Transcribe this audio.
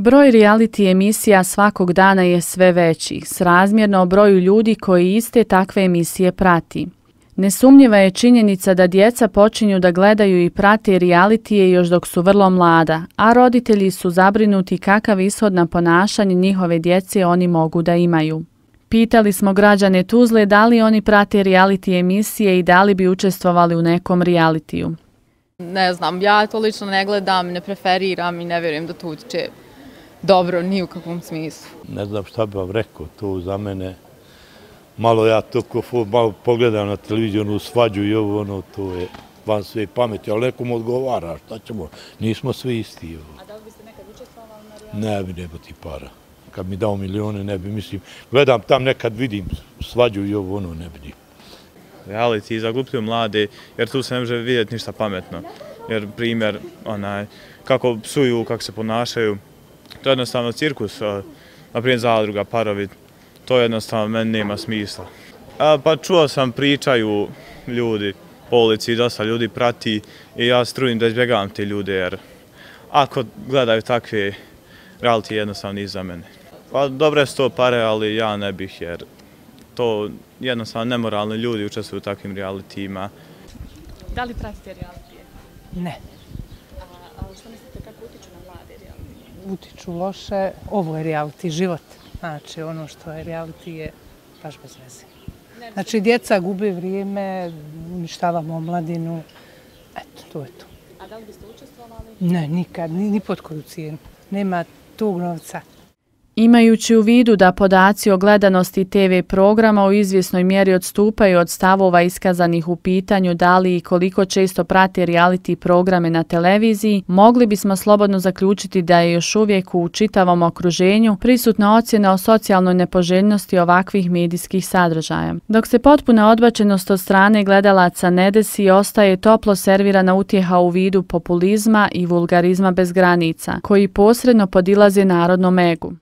Broj reality emisija svakog dana je sve veći, srazmjerno broju ljudi koji iste takve emisije prati. Nesumnjiva je činjenica da djeca počinju da gledaju i prate realitije još dok su vrlo mlada, a roditelji su zabrinuti kakav ishod na ponašanje njihove djece oni mogu da imaju. Pitali smo građane Tuzle da li oni prate reality emisije i da li bi učestvovali u nekom realitiju. Ne znam, ja to lično ne gledam, ne preferiram i ne vjerujem da to utiče dobro, ni u kakvom smislu. Ne znam šta bi vam rekao, to za mene, malo ja to ko malo pogledam na televiziju, ono svađu i ovo, ono, to je van sve pameti, ali nekom odgovara, šta ćemo, nismo svi isti. A da li biste nekad učestvovali na reality? Ne bi, nebo ti para. Kad mi dao milione, ne bi, mislim, gledam tam nekad vidim svađu i ovo, ono, ne bi. Reality zaglupljuju mlade, jer tu se ne može vidjeti ništa pametno. Jer primjer, onaj, kako psuju, kako se ponašaju, To je jednostavno cirkus, na primjer zadruga, parovi, to jednostavno meni nema smisla. Pa čuo sam pričaju ljudi po ulici, dosta ljudi prati i ja se trudim da izbjegavam te ljude jer ako gledaju takve reality jednostavno nije za mene. Pa dobre su to pare, ali ja ne bih jer to jednostavno nemoralni ljudi učestvuju u takvim realitijima. Da li pratite realitije? Ne. A, a što mislite kako utiču na mlade? Utiču loše, ovo je reality život. Znači, ono što je reality je baš bez veze. Znači, djeca gube vrijeme, uništavamo omladinu. Eto, to je to. A da li biste učestvovali? Ne, nikad, ni, ni pod koju cijenu. Nema tog novca. Imajući u vidu da podaci o gledanosti TV programa u izvjesnoj mjeri odstupaju od stavova iskazanih u pitanju da li i koliko često prate reality programe na televiziji, mogli bismo slobodno zaključiti da je još uvijek u čitavom okruženju prisutna ocjena o socijalnoj nepoželjnosti ovakvih medijskih sadržaja. Dok se potpuna odbačenost od strane gledalaca ne desi, ostaje toplo servirana utjeha u vidu populizma i vulgarizma bez granica, koji posredno podilaze narodnom egu.